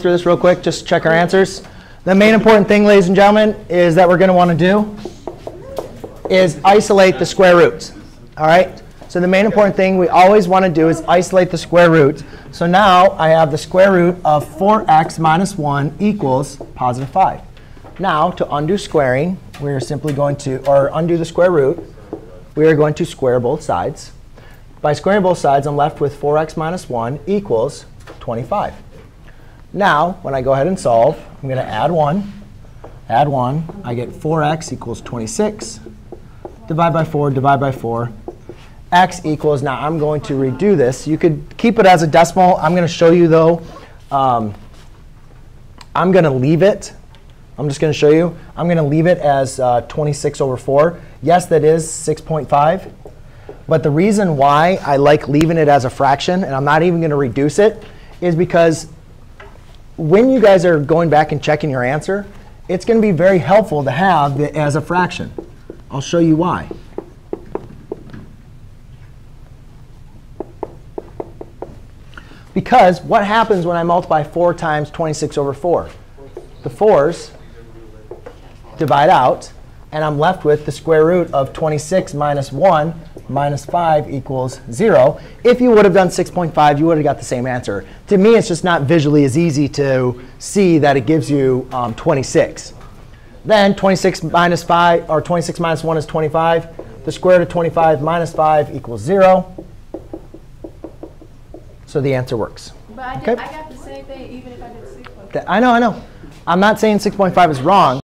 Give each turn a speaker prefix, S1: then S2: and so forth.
S1: through this real quick, just check our answers. The main important thing, ladies and gentlemen, is that we're going to want to do is isolate the square roots. All right? So the main important thing we always want to do is isolate the square root. So now I have the square root of 4x minus 1 equals positive 5. Now, to undo squaring, we're simply going to, or undo the square root, we are going to square both sides. By squaring both sides, I'm left with 4x minus 1 equals 25. Now, when I go ahead and solve, I'm going to add 1. Add 1. I get 4x equals 26. Divide by 4, divide by 4. x equals, now I'm going to redo this. You could keep it as a decimal. I'm going to show you, though. Um, I'm going to leave it. I'm just going to show you. I'm going to leave it as uh, 26 over 4. Yes, that is 6.5. But the reason why I like leaving it as a fraction, and I'm not even going to reduce it, is because when you guys are going back and checking your answer, it's going to be very helpful to have it as a fraction. I'll show you why. Because what happens when I multiply 4 times 26 over 4? The 4's divide out, and I'm left with the square root of 26 minus 1 minus 5 equals 0. If you would have done 6.5, you would have got the same answer. To me, it's just not visually as easy to see that it gives you um, 26. Then 26 minus 5, or 26 minus 1 is 25. The square root of 25 minus 5 equals 0. So the answer works.
S2: But I, did,
S1: Okay.
S2: I got the same thing even if I did 6.5.
S1: I know, I know. I'm not saying 6.5 is wrong.